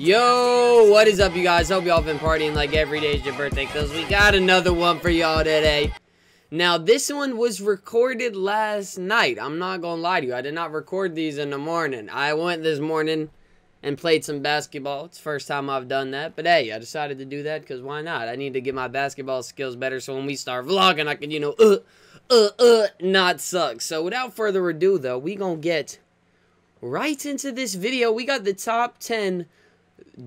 Yo, what is up, you guys? Hope y'all been partying like every day is your birthday, because we got another one for y'all today. Now, this one was recorded last night. I'm not gonna lie to you. I did not record these in the morning. I went this morning and played some basketball. It's first time I've done that. But hey, I decided to do that because why not? I need to get my basketball skills better so when we start vlogging, I can, you know, uh, uh, uh, not suck. So without further ado, though, we gonna get right into this video. We got the top 10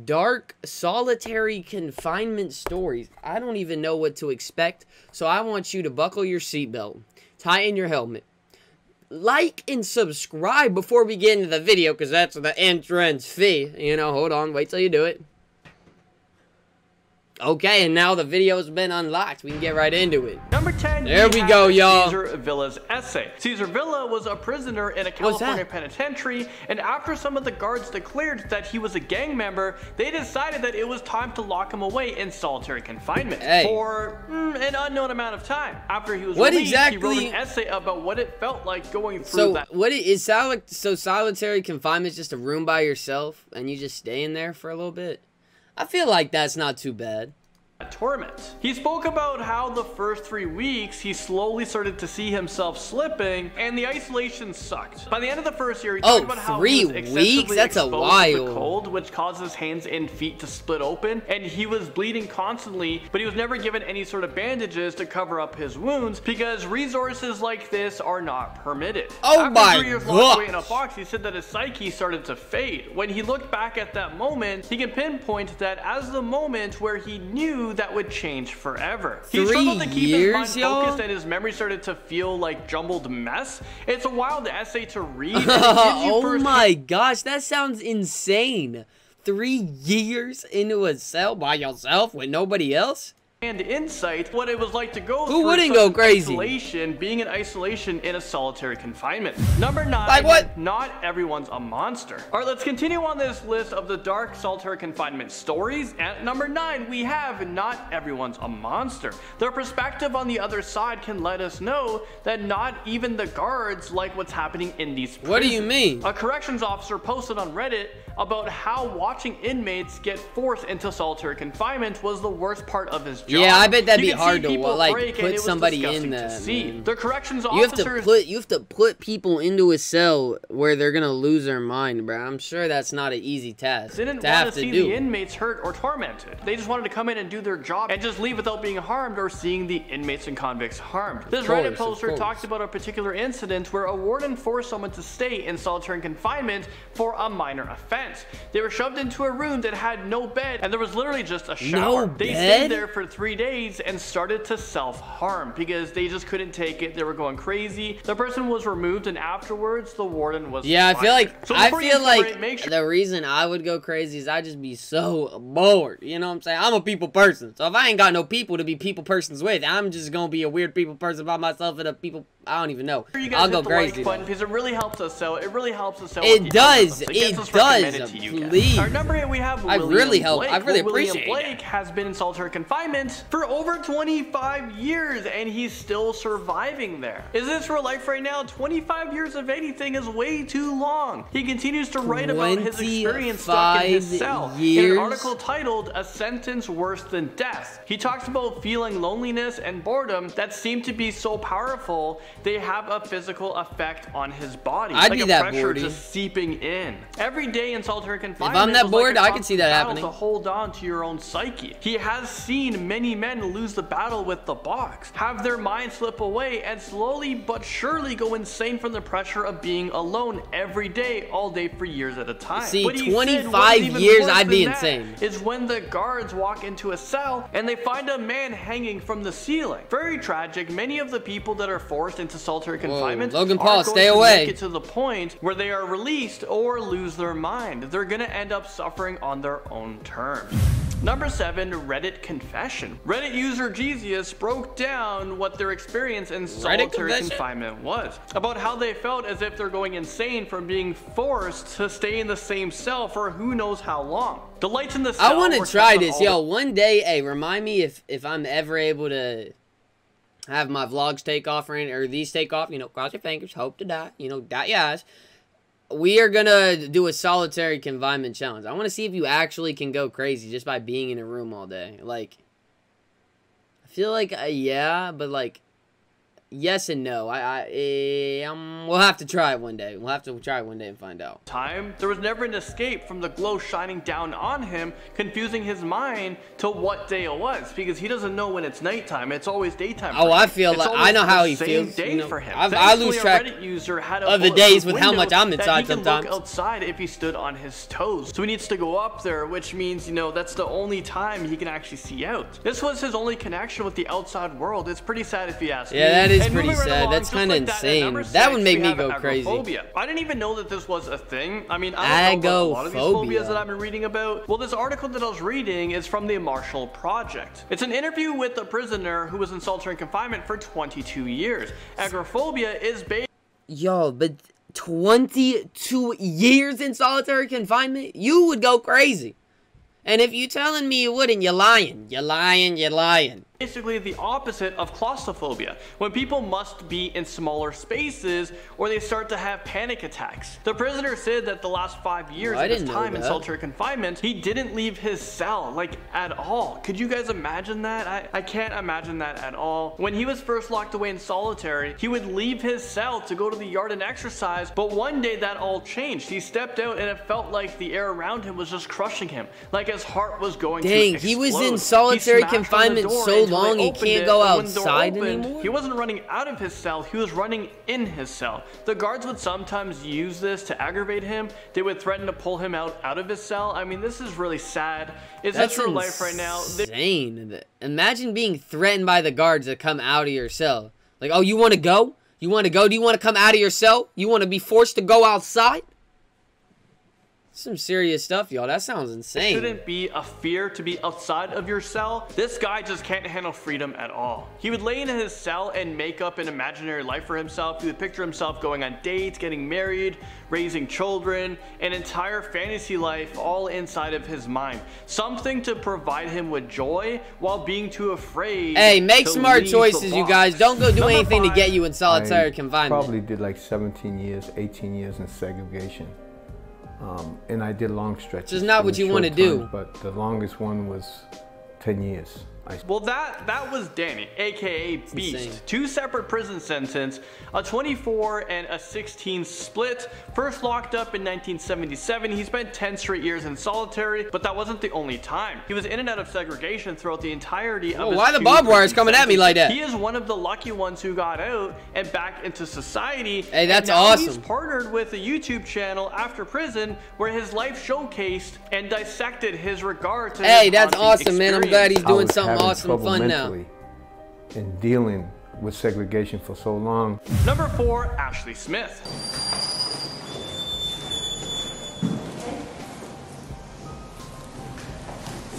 dark solitary confinement stories. I don't even know what to expect, so I want you to buckle your seatbelt, tie in your helmet, like and subscribe before we get into the video, because that's the entrance fee. You know, hold on, wait till you do it. Okay, and now the video's been unlocked. We can get right into it. Number 10. There we go, y'all. Caesar Villa's essay. Caesar Villa was a prisoner in a California penitentiary, and after some of the guards declared that he was a gang member, they decided that it was time to lock him away in solitary confinement hey. for mm, an unknown amount of time. After he was what released, exactly... he wrote an essay about what it felt like going through so that. what is sol so solitary confinement is just a room by yourself and you just stay in there for a little bit? I feel like that's not too bad torment. He spoke about how the first three weeks he slowly started to see himself slipping and the isolation sucked. By the end of the first year, he oh, talked about how he was weeks? That's a while. cold, which causes hands and feet to split open, and he was bleeding constantly, but he was never given any sort of bandages to cover up his wounds because resources like this are not permitted. Oh After my three years locked away in a box, he said that his psyche started to fade. When he looked back at that moment, he can pinpoint that as the moment where he knew that would change forever. He Three struggled to keep years, his mind focused and his memory started to feel like jumbled mess. It's a wild essay to read. oh my gosh, that sounds insane. Three years into a cell by yourself with nobody else? And insight what it was like to go Who wouldn't go crazy? Isolation, being in isolation in a solitary confinement. Number nine. Like what? Not everyone's a monster. All right, let's continue on this list of the dark solitary confinement stories. At number nine, we have not everyone's a monster. Their perspective on the other side can let us know that not even the guards like what's happening in these prisons. What do you mean? A corrections officer posted on Reddit about how watching inmates get forced into solitary confinement was the worst part of his Yeah, I bet that'd be hard to like put somebody in there. The corrections you have to put you have to put people into a cell where they're gonna lose their mind, bro. I'm sure that's not an easy task. They didn't to want to see do. the inmates hurt or tormented. They just wanted to come in and do their job and just leave without being harmed or seeing the inmates and convicts harmed. This course, Reddit poster talked about a particular incident where a warden forced someone to stay in solitary confinement for a minor offense. They were shoved into a room that had no bed and there was literally just a shower. No they bed? stayed there for three days and started to self-harm because they just couldn't take it. They were going crazy. The person was removed and afterwards the warden was Yeah, I feel like so I feel like sure the reason I would go crazy is I just be so bored. You know what I'm saying? I'm a people person. So if I ain't got no people to be people persons with, I'm just gonna be a weird people person by myself and a people I don't even know. I'll go crazy. Like button because it really helps us sell. It really helps us sell. It does. It, does. Please. Our number eight, we have I William really help. Blake. I really William appreciate Blake it. has been in solitary confinement for over 25 years, and he's still surviving there. Is this real life right now? 25 years of anything is way too long. He continues to write about his experience stuck in his cell years? in an article titled "A Sentence Worse Than Death." He talks about feeling loneliness and boredom that seem to be so powerful they have a physical effect on his body. I'd like be that pressure boardy. just seeping in. Every day in solitary confinement. If I'm that like bored, a I can see that happening. To hold on to your own psyche. He has seen many men lose the battle with the box, have their mind slip away, and slowly but surely go insane from the pressure of being alone every day, all day for years at a time. See, But he said 25 years, I'd be insane. Is when the guards walk into a cell and they find a man hanging from the ceiling. Very tragic. Many of the people that are forced into solitary confinement Logan are Paul, going stay to away. Make it to the point where they are released or lose their mind. They're gonna end up suffering on their own terms. Number 7. Reddit Confession. Reddit user Jesus broke down what their experience in solitary confinement was. About how they felt as if they're going insane from being forced to stay in the same cell for who knows how long. The lights in the cell I want to try this. Yo, one day, hey, remind me if, if I'm ever able to have my vlogs take off or, or these take off. You know, cross your fingers, hope to die. You know, dot your eyes we are gonna do a solitary confinement challenge. I want to see if you actually can go crazy just by being in a room all day. Like, I feel like uh, yeah, but like yes and no. I, I um, we'll have to try it one day. We'll have to try it one day and find out. Time. There was never an escape from the glow shining down on him, confusing his mind to what day it was because he doesn't know when it's nighttime. It's always daytime. Oh, I feel like I know how he feels. Day you know, for him. I, I lose track of the days with how much I'm inside sometimes. Outside if he stood on his toes, so he needs to go up there, which means you know that's the only time he can actually see out. This was his only connection with the outside world. It's pretty sad if you ask yeah, me. that is is pretty sad. That's kind of like insane. That, that would make me go crazy. I didn't even know that this was a thing. I mean, I don't know a lot of these phobias that I've been reading about. Well, this article that I was reading is from the Marshall Project. It's an interview with a prisoner who was in solitary confinement for 22 years. Agoraphobia is based. Yo, but 22 years in solitary confinement? You would go crazy. And if you telling me you wouldn't, you're lying. You're lying, you're lying basically the opposite of claustrophobia, when people must be in smaller spaces or they start to have panic attacks. The prisoner said that the last five years oh, of his time in solitary confinement, he didn't leave his cell, like, at all. Could you guys imagine that? I, I can't imagine that at all. When he was first locked away in solitary, he would leave his cell to go to the yard and exercise, but one day that all changed. He stepped out and it felt like the air around him was just crushing him, like his heart was going Dang, to explode. he was in solitary confinement so long he can't go outside opened, anymore? He wasn't running out of his cell, he was running in his cell. The guards would sometimes use this to aggravate him. They would threaten to pull him out out of his cell. I mean, this is really sad. It's That's real life right now? insane. Imagine being threatened by the guards to come out of your cell. Like, oh, you want to go? You want to go? Do you want to come out of your cell? You want to be forced to go outside? Some serious stuff, y'all. That sounds insane. It shouldn't be a fear to be outside of your cell. This guy just can't handle freedom at all. He would lay in his cell and make up an imaginary life for himself. He would picture himself going on dates, getting married, raising children, an entire fantasy life all inside of his mind. Something to provide him with joy while being too afraid. Hey, make smart choices, you guys. Don't go do Number anything five, to get you in solitary I confinement. probably did like 17 years, 18 years in segregation. Um, and I did long stretches. Which is not what you want to do. But the longest one was 10 years. Well, that that was Danny, aka Beast. Insane. Two separate prison sentences, a 24 and a 16 split. First locked up in 1977, he spent 10 straight years in solitary, but that wasn't the only time. He was in and out of segregation throughout the entirety of well, Why the barbed wires coming at me like that? He is one of the lucky ones who got out and back into society. Hey, that's awesome. He's partnered with a YouTube channel after prison where his life showcased and dissected his regard to. Hey, that's awesome, experience. man. I'm glad he's doing something awesome fun now. In dealing with segregation for so long. Number four, Ashley Smith.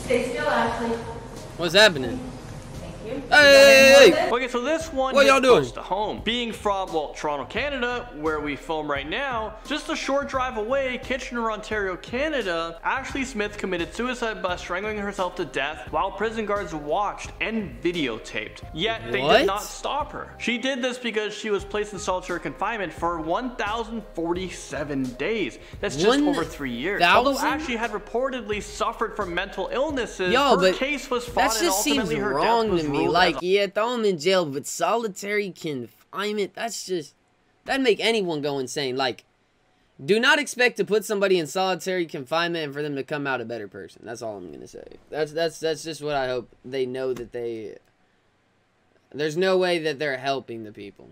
Stay still, Ashley. What's happening? Hey, Okay, so this one what y'all doing? to home. Being from, well, Toronto, Canada, where we film right now, just a short drive away, Kitchener, Ontario, Canada, Ashley Smith committed suicide by strangling herself to death while prison guards watched and videotaped. Yet they what? did not stop her. She did this because she was placed in solitary confinement for 1,047 days. That's just One over three years. Thousand? Although Ashley had reportedly suffered from mental illnesses, Yo, her case was fought that just seems wrong to me. Like, yeah, throw him in jail, but solitary confinement, that's just, that'd make anyone go insane. Like, do not expect to put somebody in solitary confinement and for them to come out a better person. That's all I'm gonna say. That's that's that's just what I hope they know that they. There's no way that they're helping the people.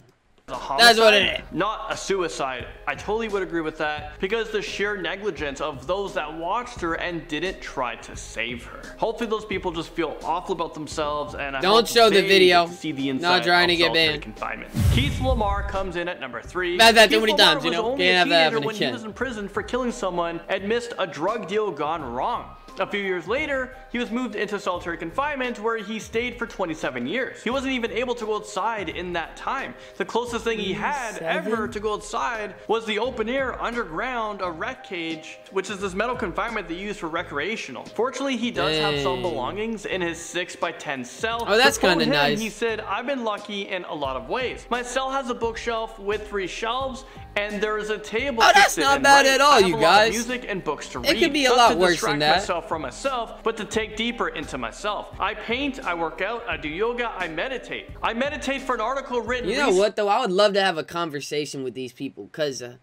That's what it is. Not a suicide. I totally would agree with that because the sheer negligence of those that watched her and didn't try to save her. Hopefully those people just feel awful about themselves and I don't show the video. See the inside Not trying to get banned. Confinement. Keith LaMar comes in at number three. Bad that too many times, you know. Can't have that when he was in prison for killing someone and missed a drug deal gone wrong. A few years later, he was moved into solitary confinement where he stayed for 27 years. He wasn't even able to go outside in that time. The closest thing he had Seven? ever to go outside was the open air underground a rec cage, which is this metal confinement they use for recreational. Fortunately, he does have some belongings in his 6 by 10 cell. Oh, that's kinda nice. He said, I've been lucky in a lot of ways. My cell has a bookshelf with three shelves, and there is a table. Oh, that's not and bad write. at all, you of guys. music and books to read. It could be a lot to worse than that. Myself from myself, but to take deeper into myself. I paint, I work out, I do yoga, I meditate. I meditate for an article written. You know what though? I would love to have a conversation with these people because uh,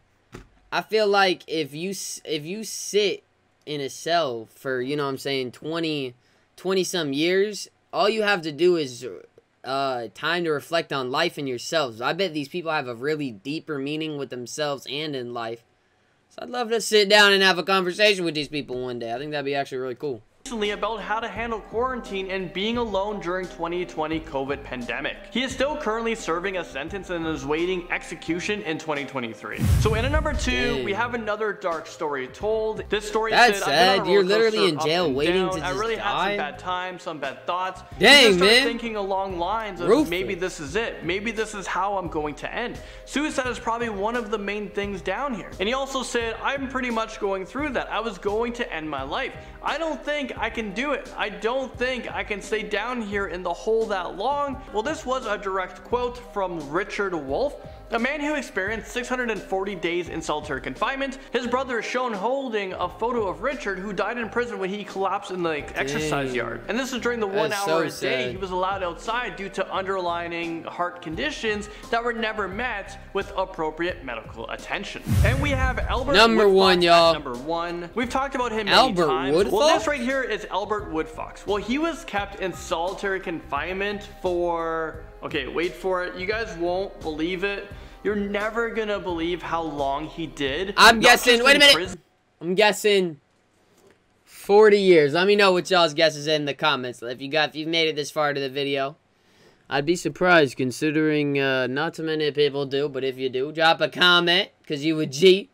I feel like if you if you sit in a cell for you know what I'm saying 20 20 some years, all you have to do is uh time to reflect on life and yourselves. I bet these people have a really deeper meaning with themselves and in life. So I'd love to sit down and have a conversation with these people one day. I think that'd be actually really cool. Recently about how to handle quarantine and being alone during 2020 COVID pandemic. He is still currently serving a sentence and is waiting execution in 2023. So in a number two, we have another dark story told. This story That's said, "I've been on a sad. You're literally in jail waiting down. to I just really had some bad times, some bad thoughts. Dang, man. thinking along lines of Ruthless. maybe this is it. Maybe this is how I'm going to end. Suicide is probably one of the main things down here. And he also said, I'm pretty much going through that. I was going to end my life. I don't think I can do it. I don't think I can stay down here in the hole that long. Well, this was a direct quote from Richard Wolf. A man who experienced 640 days in solitary confinement. His brother is shown holding a photo of Richard who died in prison when he collapsed in the exercise yard. And this is during the one hour so a day he was allowed outside due to underlying heart conditions that were never met with appropriate medical attention. And we have Albert Number Woodfox one, y'all. Number one. We've talked about him many Albert times. Well, this right here is Albert Woodfox. Well, he was kept in solitary confinement for. Okay, wait for it. You guys won't believe it. You're never gonna believe how long he did. I'm Not guessing- wait a minute. I'm guessing 40 years. Let me know what y'all's guesses in the comments. If you got if you've made it this far to the video. I'd be surprised considering uh, not too many people do, but if you do, drop a comment because you would G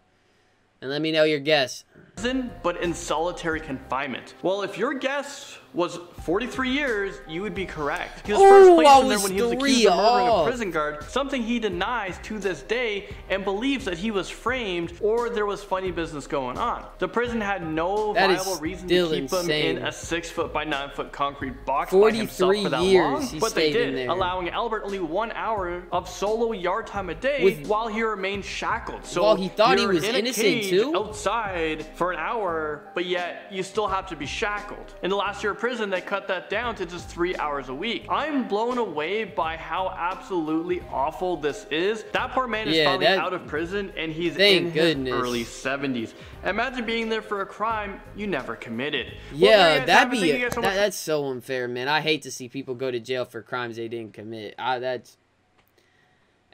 and let me know your guess. Prison, but in solitary confinement. Well, if your guess was 43 years, you would be correct. He was Ooh, first placed in there when he was accused of murdering a prison guard, something he denies to this day and believes that he was framed or there was funny business going on. The prison had no That viable reason to keep him in a six foot by nine foot concrete box by himself for that years long, but they did, allowing Albert only one hour of solo yard time a day With- while he remained shackled. So While he thought he was in innocent, too? outside for an hour, but yet you still have to be shackled. In the last year of prison, they cut that down to just three hours a week. I'm blown away by how absolutely awful this is. That poor man is Yeah, finally that- out of prison and he's in goodness. his early 70s. Imagine being there for a crime you never committed. Yeah, guys that'd be guys so that, that's so unfair, man. I hate to see people go to jail for crimes they didn't commit. I, that's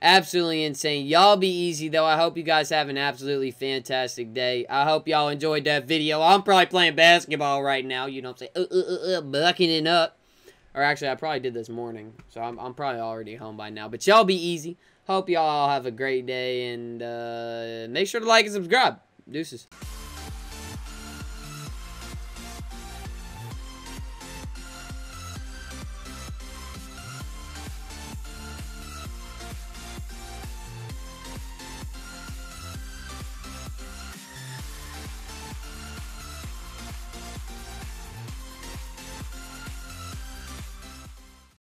absolutely insane. Y'all be easy though. I hope you guys have an absolutely fantastic day. I hope y'all enjoyed that video. I'm probably playing basketball right now. You know what I'm saying? Uh, uh, uh, uh, bucking it up. Or actually, I probably did this morning, so I'm, I'm probably already home by now. But y'all be easy. Hope y'all have a great day, and uh, make sure to like and subscribe. Deuces.